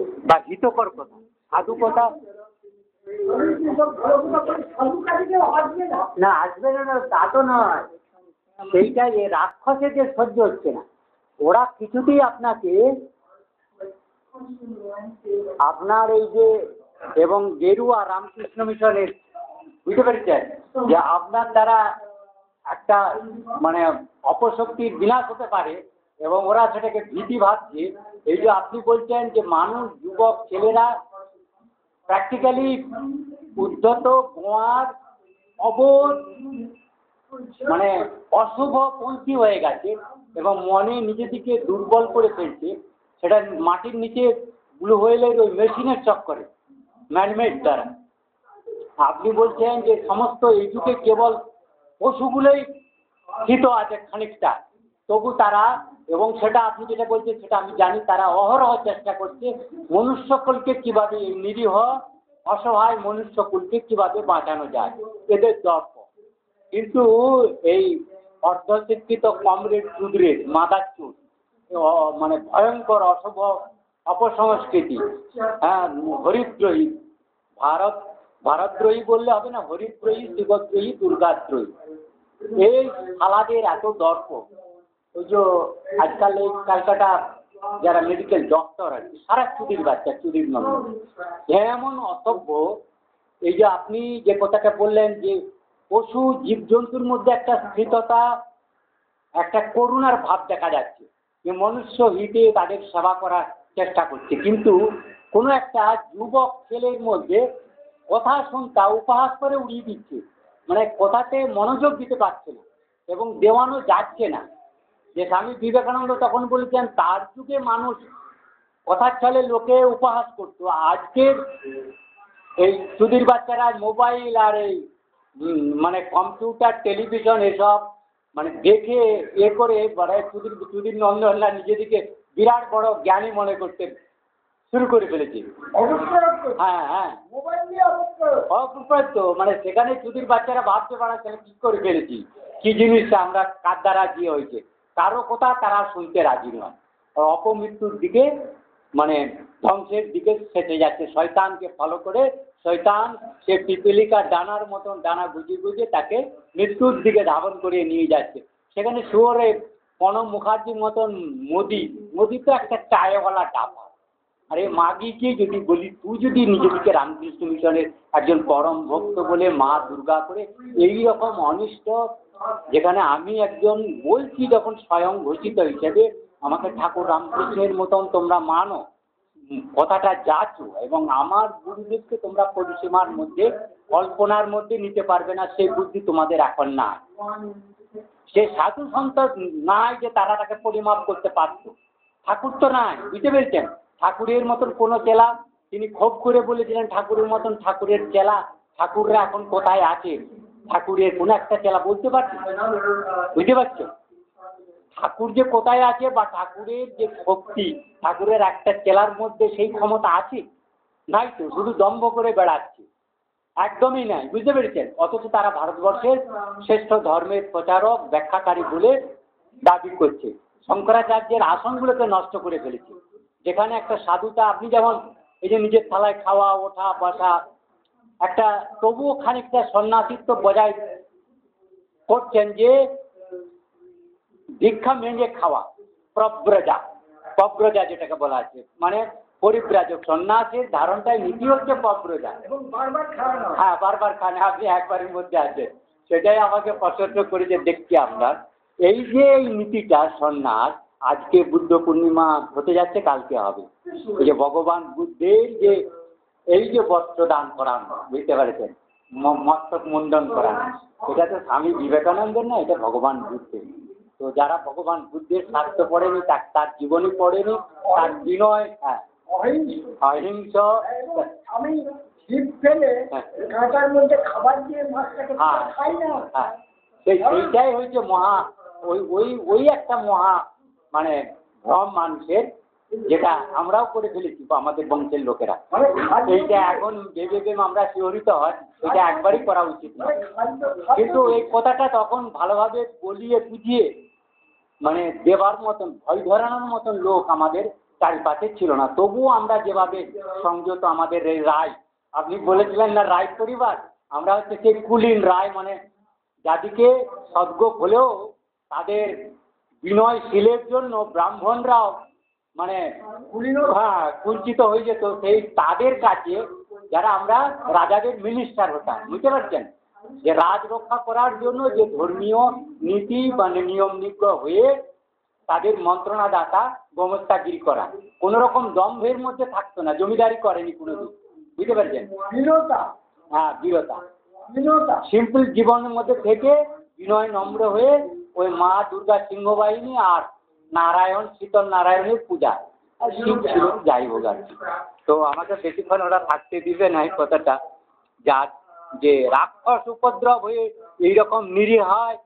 বা হিতকর কথা, সাধু কথা? না, আসবে না তা তো নয়। সেইটা এ রাক্ষসেদের সহ্য হচ্ছে না। ওরা কিছুতেই আপনাকে, আপনার এই যে, এবং গেরুয়া রামকৃষ্ণ মিশনের, বুঝতে পেরেছেন? যে আপনার দ্বারা একটা মানে অপশক্তির বিনাশ হতে পারে এবং ওরা সেটাকে ভীতি ভাবছে। এই যে আপনি বলছেন যে মানুষ, যুবক, ছেলেরা প্র্যাকটিক্যালি উদ্ধত গোয়ার অবোধ মানে অশুভ পন্থী হয়ে গেছে এবং মনে নিজেদিকে দুর্বল করে ফেলছে। সেটা মাটির নিচে ব্লু হোয়েলের ওই মেশিনের চক্করে ম্যানমেড দ্বারা। আপনি বলছেন যে সমস্ত এই যুগে কেবল পশুগুলোই স্থিত আছে খানিকটা। তবু তারা, এবং সেটা আপনি যেটা বলছেন সেটা আমি জানি, তারা অহরহ চেষ্টা করছে মনুষ্যকুলকে কীভাবে নিরীহ, অসহায় মনুষ্যকুলকে কীভাবে বাঁচানো যায়। এদের দর্প কিন্তু এই অর্ধশিক্ষিত কমরেড চুদ্রের মাদার মানে ভয়ঙ্কর, অশুভ অপসংস্কৃতি হ্যাঁ হরিদ্রোহী, ভারত ভারতদ্রোহী বললে হবে না, হরিদ্রোহী, শিবদ্রোহী, দুর্গাদ্রোহী, এই শালাদের এত দর্প ওই যে আজকাল এই ক্যালকাটা যারা মেডিকেল ডক্টর আছে, সারা চুদির বাচ্চা চুদির নম্বর এমন অসভ্য। এই যে আপনি যে কথাটা বললেন যে পশু জীবজন্তুর মধ্যে একটা স্থিততা একটা করুণার ভাব দেখা যাচ্ছে। যে মনুষ্য হিতে তাদের সেবা করার চেষ্টা করছে। কিন্তু কোনো একটা যুবক ছেলের মধ্যে কথা শুনতা, উপহাস করে উড়িয়ে দিচ্ছে। মানে কথাতে মনোযোগ দিতে পারছে না এবং দেওয়ানো যাচ্ছে না। যে স্বামী বিবেকানন্দ তখন বলেছেন তার যুগে মানুষ কথার ছলে লোকে উপহাস করতো। আজকের এই সুধীর বাচ্চারা মোবাইল আর এই মানে কম্পিউটার টেলিভিশন এসব মানে দেখে এ করে বড় সুধীর সুধীর নন্দনরা নিজেদিকে বিরাট বড় জ্ঞানী মনে করতে শুরু করে ফেলেছে। হ্যাঁ হ্যাঁ। তো মানে সেখানে চুদির বাচ্চারা ভাবতে পারে তাহলে কি করে ফেলেছি? কি জিনিসটা আমরা কার দ্বারা কি হয়েছে? কারও কথা তারা শুনতে রাজি নয়। অপমৃত্যুর দিকে মানে ধ্বংসের দিকে সেটে যাচ্ছে। শয়তানকে ফলো করে শয়তান সে পিপিলিকার ডানার মতন ডানা গুজিয়ে গুজিয়ে তাকে মৃত্যুর দিকে ধাবন করিয়ে নিয়ে যাচ্ছে। সেখানে শুয়োরে প্রণব মুখার্জির মতন মোদি মোদি তো একটা চায়ওয়ালা ডাবা। আরে মাগিকে যদি বলি, তুই যদি নিজেদিকে রামকৃষ্ণ মিশনের একজন পরম ভক্ত বলে মা দুর্গা করে এই রকম অনিষ্ট যেখানে আমি একজন বলছি যখন স্বয়ং ঘোষিত হিসেবে, আমাকে ঠাকুর রামকৃষ্ণের মতন তোমরা মানো, কথাটা যাচো এবং আমার গুরুদেবকে তোমরা পরিসীমার মধ্যে, কল্পনার মধ্যে নিতে পারবে না, সেই বুদ্ধি তোমাদের এখন নাই। সে সাধু সন্ত নাই যে তারা তাকে পরিমাপ করতে পারত। ঠাকুর তো নাই, বুঝতে পেরেছেন? ঠাকুরের মতন কোনো চেলা, তিনি ক্ষোভ করে বলেছিলেন, ঠাকুরের মতন ঠাকুরের চেলা, ঠাকুররা এখন কোথায় আছে? ঠাকুরের কোনো একটা চেলা বলতে পারছি বুঝতে পারছ? ঠাকুর যে কোথায় আছে বা ঠাকুরের যে শক্তি ঠাকুরের একটা চেলার মধ্যে সেই ক্ষমতা আছে? নাই তো, শুধু দম্ভ করে বেড়াচ্ছে। একদমই নাই, বুঝতে পেরেছেন? অথচ তারা ভারতবর্ষের শ্রেষ্ঠ ধর্মের প্রচারক, ব্যাখ্যাকারী বলে দাবি করছে। শঙ্করাচার্যের আসনগুলোকে নষ্ট করে ফেলেছে। যেখানে একটা সাধুতা, আপনি যেমন এই যে নিজের থালায় খাওয়া, ওঠা, বসা একটা তবুও খানিকটা সন্ন্যাসিত্ব বজায় করছেন যে দীক্ষা মেঞ্জে খাওয়া প্রব্রজা প্রব্রজা যেটাকে বলা আছে মানে পরিব্রাজক সন্ন্যাসের ধারণটাই নীতি হচ্ছে প্রব্রজা। হ্যাঁ। বারবার খান আপনি একবারের মধ্যে আছেন সেটাই আমাকে পছন্দ করেছে দেখছি আপনার এই যে এই নীতিটা সন্ন্যাস আজকে বুদ্ধ পূর্ণিমা হতে যাচ্ছে কালকে হবে। এই যে ভগবান বুদ্ধের যে এই যে বস্ত্র দান করানো বুঝতে পেরেছেন? মস্তক মুন্ডন করান এটা তো স্বামী বিবেকানন্দের না, এটা ভগবান বুদ্ধের। তো যারা ভগবান বুদ্ধের স্বার্থ পড়েনি, তার তার জীবনী পড়েনি, তার বিনয় হ্যাঁ। অহিংস। হ্যাঁ। খাবার হ্যাঁ হ্যাঁ। সেই, সেইটাই মহা, ওই ওই ওই একটা মহা মানে ভ্রম মানুষের যেটা আমরাও করে ফেলেছি বা আমাদের বংশের লোকেরা। এইটা এখন ভেবে ভেবে আমরা শিহরিত হয়, এটা একবারই করা উচিত খাদ্য- কিন্তু এই কথাটা তখন ভালোভাবে বলিয়ে বুঝিয়ে মানে দেবার মতন, ভয় ধরানোর মতন লোক আমাদের চারিপাশে ছিল না। তবুও আমরা যেভাবে সংযত আমাদের এই রায়, আপনি বলেছিলেন না রায় পরিবার? আমরা হচ্ছে সেই কুলিন রায় মানে যাদিকে সদ্যোগ হলেও তাদের বিনয়শীলের জন্য ব্রাহ্মণরাও মানে হ্যাঁ কুঞ্চিত হয়ে যেত সেই তাদের কাছে যারা আমরা রাজাদের মিনিস্টার হতাম বুঝতে পারছেন? যে রাজ রক্ষা করার জন্য যে ধর্মীয় নীতি মানে নিয়ম নিগ্রহ হয়ে তাদের মন্ত্রণাদাতা গোমস্তাগিরি করা। কোনো রকম দম্ভের মধ্যে থাকতো না জমিদারি করেনি কোনোদিন। বুঝতে পারছেন? হ্যাঁ বীরতা সিম্পল জীবনের মধ্যে থেকে বিনয় নম্র হয়ে ওই মা দুর্গা সিংহ বাহিনী আর নারায়ণ শীতল নারায়ণের পূজা। আর শিব ছিল যাই হোক আর কি। তো আমাকে বেশিক্ষণ ওরা থাকতে দিবে না এই কথাটা। যা যে রাক্ষস উপদ্রব হয়ে এইরকম নিরীহায়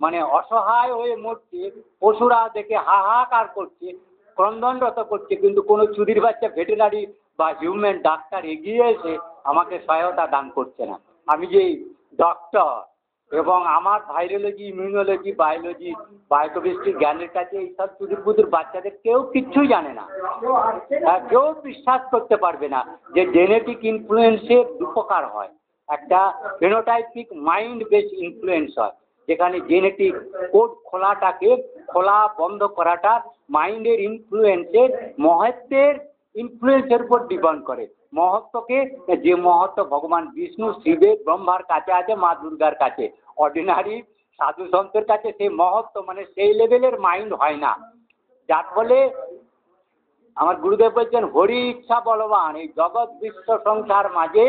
মানে অসহায় হয়ে মরছে পশুরা দেখে হাহাকার করছে ক্রন্দনরত করছে কিন্তু কোনো চুরির বাচ্চা ভেটেরিনারি বা হিউম্যান ডাক্তার এগিয়ে এসে আমাকে সহায়তা দান করছে না। আমি যে ডক্টর এবং আমার ভাইরোলজি, ইমিউনোলজি, বায়োলজি, বায়োকেমিস্ট্রি, জ্ঞানের কাছে এইসব চুরির বুদুর বাচ্চাদের কেউ কিচ্ছুই জানে না। আর কেউ বিশ্বাস করতে পারবে না যে জেনেটিক ইনফ্লুয়েন্সের দুপকার হয়। একটা ফেনোটাইপিক মাইন্ড বেস ইনফ্লুয়েন্স হয়, যেখানে জেনেটিক কোড খোলাটাকে খোলা বন্ধ করাটা মাইন্ডের ইনফ্লুয়েন্সের মহত্বের ইনফ্লুয়েন্সের উপর ডিপেন্ড করে। মহত্বকে, যে মহত্ব ভগবান বিষ্ণু শিবের ব্রহ্মার কাছে আছে, মা দুর্গার কাছে। অর্ডিনারি সাধু সন্তের কাছে সেই মহত্ব মানে সেই লেভেলের মাইন্ড হয় না। যার ফলে আমার গুরুদেব বলছেন, হরি ইচ্ছা বলবান, এই জগৎ বিশ্ব সংসার মাঝে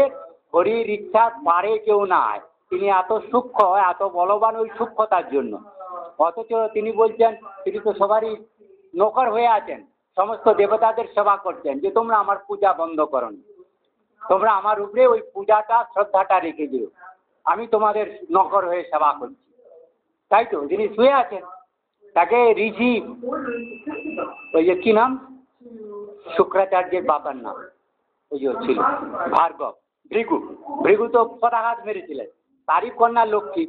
হরির ইচ্ছা পারে কেউ নাই। তিনি এত সূক্ষ্ম হয় এত বলবান ওই সূক্ষ্মতার জন্য। অথচ তিনি বলছেন, তিনি তো সবারই নৌকর হয়ে আছেন। সমস্ত দেবতাদের সেবা করছেন, যে তোমরা আমার পূজা বন্ধ করো। তোমরা আমার উপরে ওই পূজাটা, শ্রদ্ধাটা রেখে দিও। আমি তোমাদের নকর হয়ে সেবা করছি। তাই তো? যিনি শুয়ে আছেন, তাকে ঋষি, ওই যে কি নাম? শুক্রাচার্যের বাবার নাম। ওই যে ছিল, ভার্গব। ভৃগু। ভৃগু তো পদাঘাত মেরেছিলেন। তারই কন্যা লক্ষ্মী।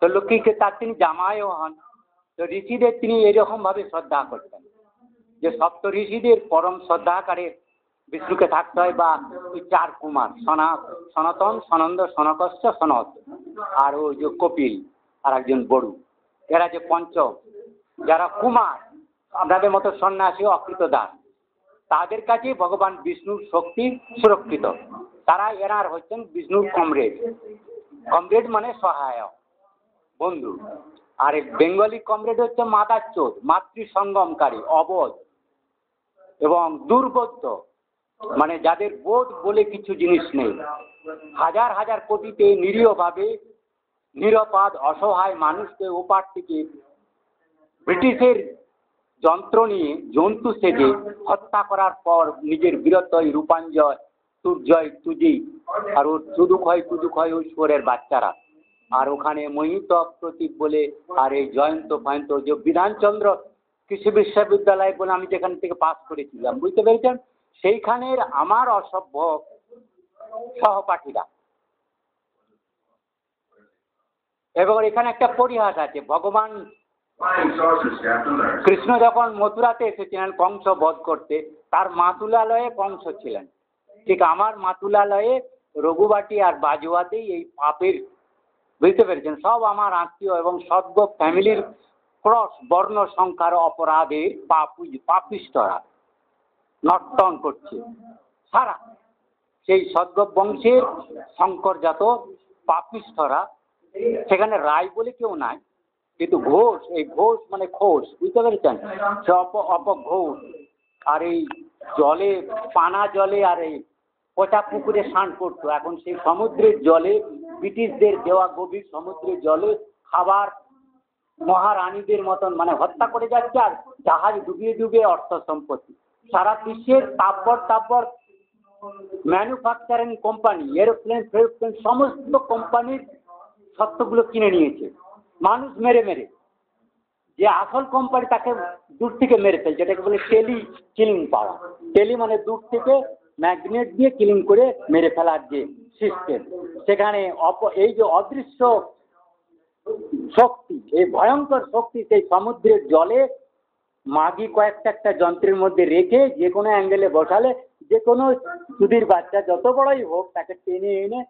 তো লক্ষ্মীকে তার তিনি জামাইও হন। তো ঋষিদের তিনি এরকমভাবে শ্রদ্ধা করতেন। যে সপ্ত ঋষিদের পরম শ্রদ্ধাকারে বিষ্ণুকে থাকতে হয় বা ওই চার কুমার, সনা, সনাতন, সনন্দ সনকস্য সনত আর ওই যে কপিল, আর একজন বড়ু। এরা যে পঞ্চ যারা কুমার, আপনাদের মতো সন্ন্যাসী অকৃত দাস তাদের কাছে ভগবান বিষ্ণুর শক্তি সুরক্ষিত। তারা এনার হচ্ছেন বিষ্ণুর কমরেড। কমরেড মানে সহায়ক, বন্ধু। আর বেঙ্গলি কমরেড হচ্ছে মাতার চোদ মাতৃ সঙ্গমকারী অবোধ এবং দুর্বোধ্য। মানে যাদের বোধ বলে কিছু জিনিস নেই। হাজার হাজার কোটিতে নিরীহভাবে নিরপাদ অসহায় মানুষকে ওপার থেকে ব্রিটিশের যন্ত্র নিয়ে জন্তু সেজে হত্যা করার পর নিজের বীরত্বই রূপাঞ্জয় সূর্যয় তুজি আর ওর চুদুক হয় তুদুক হয় সুরের বাচ্চারা। আর ওখানে মোহিত প্রতীক বলে আর এই জয়ন্ত ফয়ন্ত যে বিধানচন্দ্র কৃষি বিশ্ববিদ্যালয় বলে আমি যেখান থেকে পাস করেছিলাম, বুঝতে পেরেছেন? সেইখানের আমার অসভ্য সহপাঠীরা। এবং এখানে একটা পরিহাস আছে, ভগবান. কৃষ্ণ যখন মথুরাতে এসেছিলেন, কংস বধ করতে, তার মাতুলালয়ে কংস ছিলেন। ঠিক আমার মাতুলালয়ে রঘুবাটি আর বাজুয়াতেই এই পাপের বুঝতে পেরেছেন? সব আমার আত্মীয় এবং সদ্য ফ্যামিলির ক্রস বর্ণ সংখ্যার অপরাধের পাপু পাপিষ্টরা নর্তন করছে। সারা সেই সদ্য বংশের শঙ্করজাত পাপিষ্ঠরা, সেখানে রায় বলে কেউ নাই, কিন্তু ঘোষ, এই ঘোষ মানে ঘোষ বুঝতে পেরেছেন? সে অপ, অপঘোষ। আর এই জলে, পানা জলে আর এই পচা পুকুরে স্নান করতো। এখন সেই সমুদ্রের জলে, ব্রিটিশদের দেওয়া গভীর সমুদ্রের জলে খাবার মহারানীদের মতন মানে হত্যা করে যাচ্ছে আর জাহাজ ডুবিয়ে ডুবিয়ে অর্থ সম্পত্তি। সারা বিশ্বের তাব্বর তাব্বর ম্যানুফ্যাকচারিং কোম্পানি এরোপ্লেন ফেরোপ্লেন সমস্ত কোম্পানির সত্ত্বগুলো কিনে নিয়েছে। মানুষ মেরে মেরে। যে আসল কোম্পানি তাকে দূর থেকে মেরে ফেলছে, এটাকে বলে টেলি কিলিং পাওয়া টেলি মানে দূর থেকে ম্যাগনেট দিয়ে কিলিং করে মেরে ফেলার যে সিস্টেম সেখানে অপ, এই যে অদৃশ্য শক্তি, এই ভয়ঙ্কর শক্তি সেই সমুদ্রের জলে মাগি কয়েকটা একটা যন্ত্রের মধ্যে রেখে যে কোনো অ্যাঙ্গেলে বসালে যে কোনো সুধীর বাচ্চা যত বড়ই হোক তাকে টেনে এনে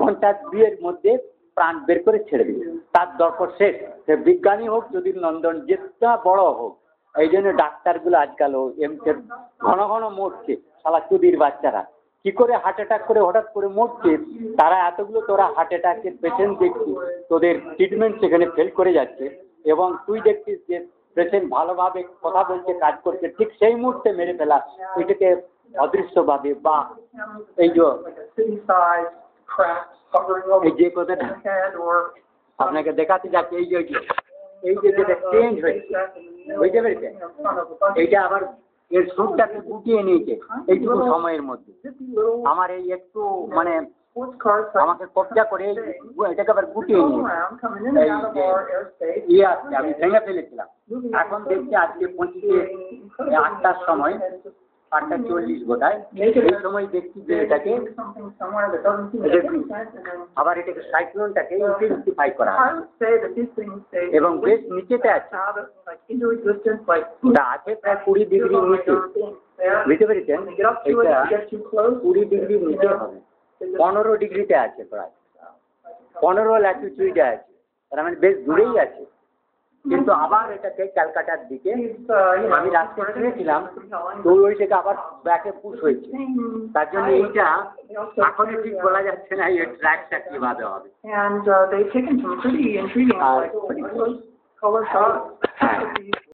ঘণ্টা দুয়ের মধ্যে প্রাণ বের করে ছেড়ে দিবে। তার দরকার শেষ। সে বিজ্ঞানী হোক, যদি নন্দন যেটা বড় হোক, এই জন্য ডাক্তারগুলো আজকাল এমসের ঘন ঘন মরছে সালা চুদির বাচ্চারা। কি করে হার্ট অ্যাটাক করে হঠাৎ করে মরছে? তারা এতগুলো তোরা হার্ট অ্যাটাকের পেশেন্ট দেখছিস, তোদের ট্রিটমেন্ট সেখানে ফেল করে যাচ্ছে, এবং তুই দেখছিস যে পেশেন্ট ভালোভাবে কথা বলছে কাজ করছে ঠিক সেই মুহূর্তে মেরে ফেলা এটাকে অদৃশ্যভাবে বা এই যে এই যে কথাটা. আপনাকে দেখাতে যাচ্ছে, এই যে, এই যে- যেটা চেঞ্জ হয়েছে, বুঝতে পেরেছেন এইটা আবার এর সুরটাকে গুটিয়ে নিয়েছে, এইটুকু সময়ের মধ্যে আমার এই একটু মানে. আমাকে কবজা করে এটাকে আবার ইয়ে ভেঙে ফেলেছিলাম। এখন দেখছি আজকে পৌঁছে আটটার সময় আটটা চল্লিশ সময় দেখছি যে আবার এটাকে সাইক্লোনটাকে ইন্টেন্সিফাই করা এবং বেশ নিচেতে আছে। আছে প্রায় কুড়ি ডিগ্রি নিচে। বুঝতে পেরেছেন? কুড়ি ডিগ্রি নিচে হবে। পনেরো ডিগ্রিতে আছে প্রায়। পনেরো ল্যাটিটিউডে আছে। তার মানে বেশ দূরেই আছে। কিন্তু আবার এটাকে ক্যালকাটার দিকে uh, আমি রাস্তায় শুনেছিলাম তো ওই থেকে আবার ব্যাকে পুশ হয়েছে। তার জন্য এইটা এখনই ঠিক বলা যাচ্ছে না এই ট্র্যাকটা কীভাবে হবে। And